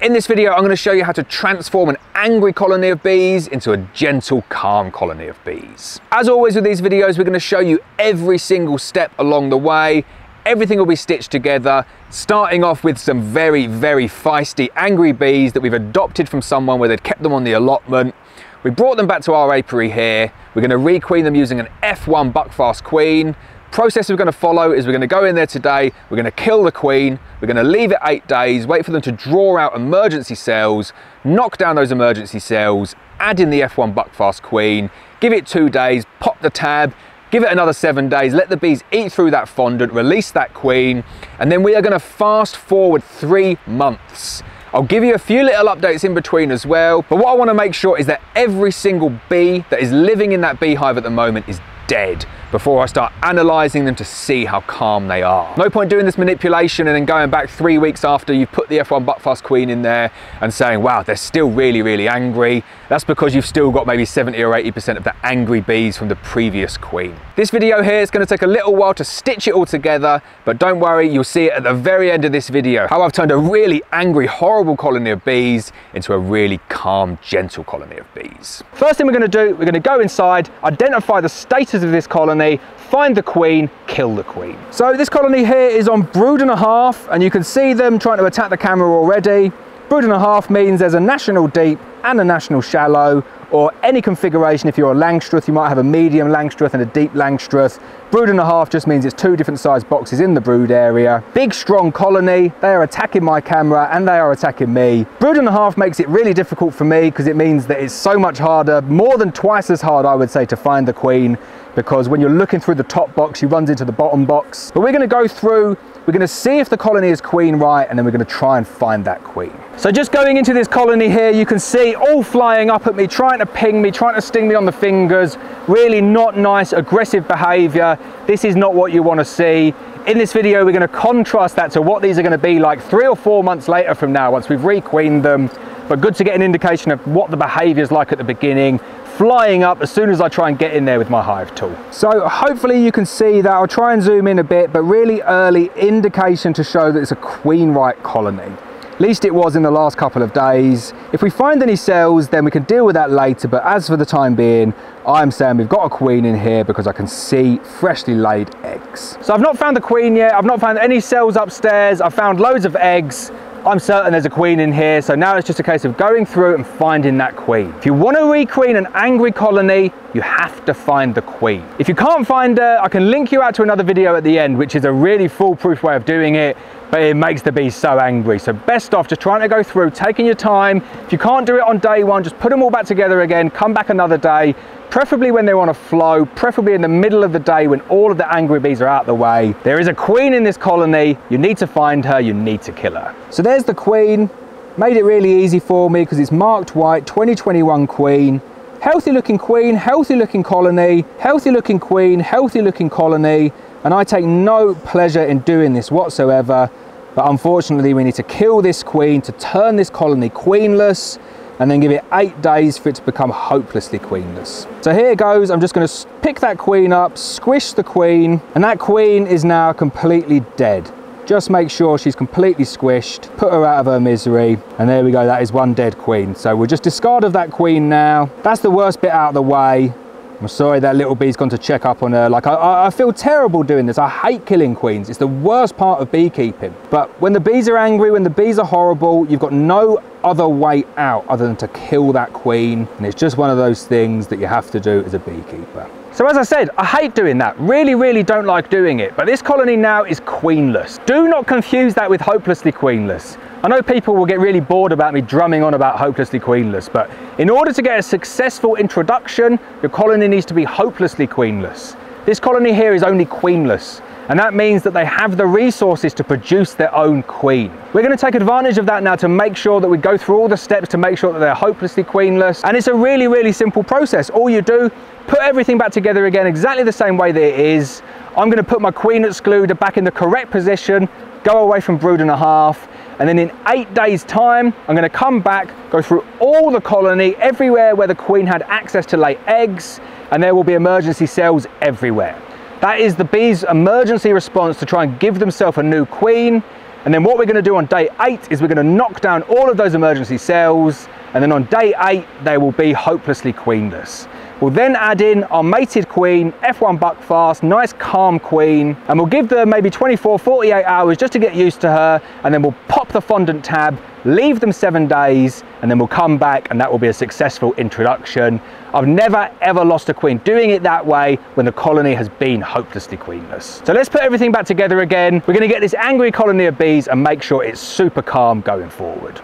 In this video, I'm going to show you how to transform an angry colony of bees into a gentle, calm colony of bees. As always with these videos, we're going to show you every single step along the way. Everything will be stitched together, starting off with some very, very feisty, angry bees that we've adopted from someone where they'd kept them on the allotment. We brought them back to our apiary here. We're going to requeen them using an F1 Buckfast queen process we're going to follow is we're going to go in there today, we're going to kill the queen, we're going to leave it eight days, wait for them to draw out emergency cells, knock down those emergency cells, add in the F1 Buckfast queen, give it two days, pop the tab, give it another seven days, let the bees eat through that fondant, release that queen, and then we are going to fast forward three months. I'll give you a few little updates in between as well, but what I want to make sure is that every single bee that is living in that beehive at the moment is dead before I start analysing them to see how calm they are. No point doing this manipulation and then going back three weeks after you've put the F1 Buckfast Queen in there and saying, wow, they're still really, really angry. That's because you've still got maybe 70 or 80% of the angry bees from the previous queen. This video here is going to take a little while to stitch it all together, but don't worry, you'll see it at the very end of this video, how I've turned a really angry, horrible colony of bees into a really calm, gentle colony of bees. First thing we're going to do, we're going to go inside, identify the status of this colony, find the queen, kill the queen. So this colony here is on brood and a half, and you can see them trying to attack the camera already. Brood and a half means there's a national deep and a national shallow, or any configuration. If you're a Langstroth, you might have a medium Langstroth and a deep Langstroth. Brood and a half just means it's two different size boxes in the brood area. Big, strong colony. They are attacking my camera and they are attacking me. Brood and a half makes it really difficult for me because it means that it's so much harder, more than twice as hard, I would say, to find the queen because when you're looking through the top box, she runs into the bottom box. But we're gonna go through, we're gonna see if the colony is queen right, and then we're gonna try and find that queen. So just going into this colony here, you can see all flying up at me, trying to ping me, trying to sting me on the fingers. Really not nice, aggressive behavior. This is not what you wanna see. In this video, we're gonna contrast that to what these are gonna be like three or four months later from now, once we've requeened them. But good to get an indication of what the behavior is like at the beginning, flying up as soon as I try and get in there with my hive tool. So hopefully you can see that. I'll try and zoom in a bit, but really early indication to show that it's a queen right colony At least it was in the last couple of days. If we find any cells, then we can deal with that later. But as for the time being, I'm saying we've got a queen in here because I can see freshly laid eggs. So I've not found the queen yet. I've not found any cells upstairs. I've found loads of eggs. I'm certain there's a queen in here, so now it's just a case of going through and finding that queen. If you want to requeen an angry colony, you have to find the queen. If you can't find her, I can link you out to another video at the end, which is a really foolproof way of doing it, but it makes the bees so angry. So best off just trying to go through, taking your time. If you can't do it on day one, just put them all back together again, come back another day, preferably when they're on a flow, preferably in the middle of the day when all of the angry bees are out the way. There is a queen in this colony. You need to find her, you need to kill her. So there's the queen. Made it really easy for me because it's marked white, 2021 queen. Healthy looking queen, healthy looking colony, healthy looking queen, healthy looking colony. And I take no pleasure in doing this whatsoever. But unfortunately, we need to kill this queen to turn this colony queenless and then give it eight days for it to become hopelessly queenless. So here goes, I'm just gonna pick that queen up, squish the queen, and that queen is now completely dead. Just make sure she's completely squished, put her out of her misery, and there we go, that is one dead queen. So we'll just discard of that queen now. That's the worst bit out of the way. I'm sorry that little bee's gone to check up on her. Like, I, I, feel terrible doing this. I hate killing queens. It's the worst part of beekeeping. But when the bees are angry, when the bees are horrible, you've got no other way out other than to kill that queen. And it's just one of those things that you have to do as a beekeeper. So as I said, I hate doing that. Really, really don't like doing it. But this colony now is queenless. Do not confuse that with hopelessly queenless. I know people will get really bored about me drumming on about hopelessly queenless, but in order to get a successful introduction, your colony needs to be hopelessly queenless. This colony here is only queenless, and that means that they have the resources to produce their own queen. We're going to take advantage of that now to make sure that we go through all the steps to make sure that they're hopelessly queenless. And it's a really, really simple process. All you do, put everything back together again exactly the same way that it is. I'm going to put my queen excluder back in the correct position, go away from brood and a half, and then in eight days time, I'm gonna come back, go through all the colony, everywhere where the queen had access to lay eggs, and there will be emergency cells everywhere. That is the bees' emergency response to try and give themselves a new queen. And then what we're gonna do on day eight is we're gonna knock down all of those emergency cells, and then on day eight, they will be hopelessly queenless. We'll then add in our mated queen, F1 Buckfast, nice calm queen, and we'll give them maybe 24, 48 hours just to get used to her, and then we'll pop the fondant tab, leave them seven days, and then we'll come back and that will be a successful introduction. I've never ever lost a queen doing it that way when the colony has been hopelessly queenless. So let's put everything back together again. We're gonna get this angry colony of bees and make sure it's super calm going forward.